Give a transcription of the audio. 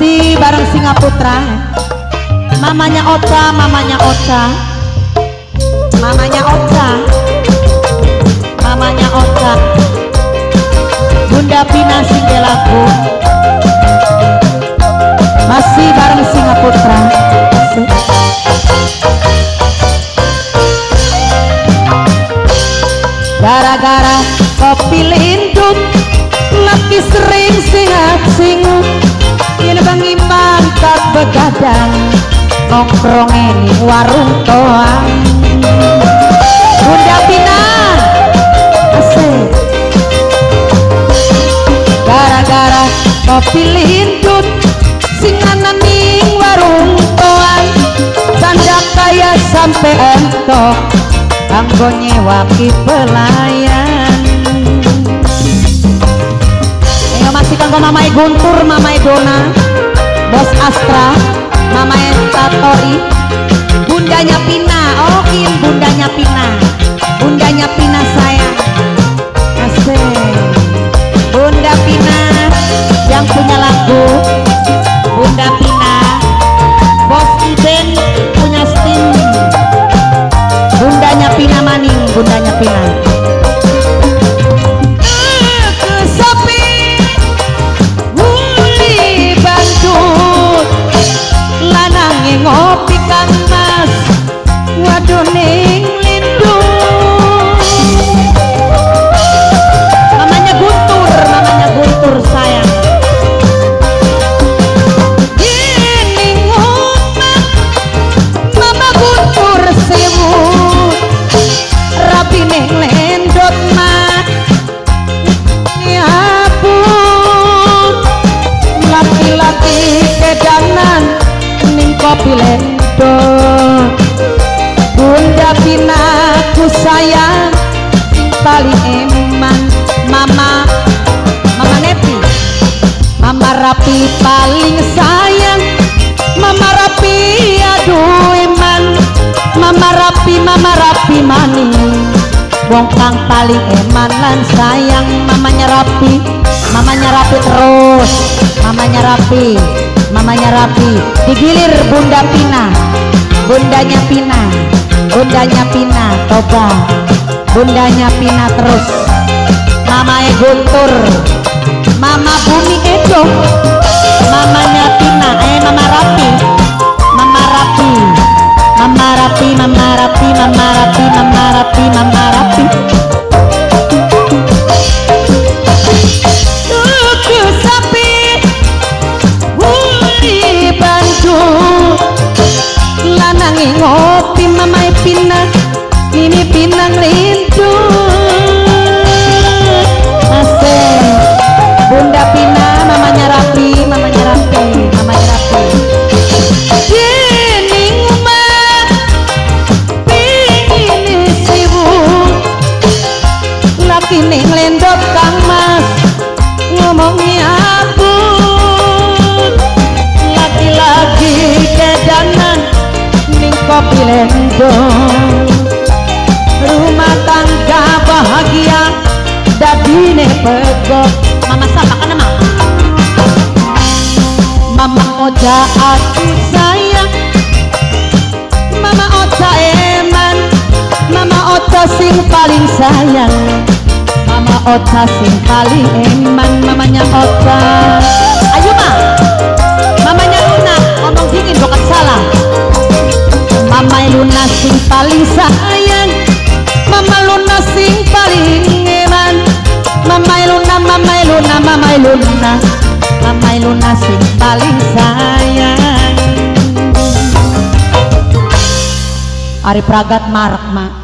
Singaputra mamanya Ocha mamanya Ocha. Mamanya Ocha. Mamanya Ocha. Bunda Pina Singgelaku masih bareng Singaputra. Gara-gara kopi lindung lagi sering singat singut ini bang iman tak begadang nongkrong ini warung toang Bunda Pina asik. Gara-gara kopi lindung singanan ning warung toang tanda kaya sampai entok Anggo nyewa pelayan kanggo mamai Guntur, mamai Dona Bos Astra, mamai Tatori Bundanya Pina, oh Bundanya ngopi Lendot Bunda pinaku sayang Sing paling eman Mama Mama Neti Mama Rapi paling sayang Mama Rapi aduh eman Mama Rapi Mama Rapi maning Wong kang paling eman lan sayang Mamanya Rapi Mamanya Rapi terus Mamanya Rapi Mamanya Rapi Digilir Bunda Pina. Bundanya Pina Bundanya Pina Toba Bundanya Pina terus. Mamanya Guntur. Mama Bumi Edo. Mamanya Tina Eh Mama Mama Rapi Mama Rapi Mama Rapi Mama Rapi pinang lindung Asik Bunda Pina mamanya Rapi Mamanya Rapi Mamanya Rapi. Ini ngumah Pini sibuk Laki ning lendok kang mas Ngomongnya abut Laki-laki kedanan Ning kopi lendok Rumah tangga bahagia. Dadine pegok. Mama sama kan mama. Mama Oja aku sayang Mama Oja eman. Mama Oja sing paling sayang. Mama Oja sing paling eman. Mamanya Oja. Ayo ma. Mamanya Luna. Ngomong dingin bukan salah. Mama Luna sing paling sayang Luna Mama Luna Mama Luna sing paling sayang. Ari Pragat Marak mak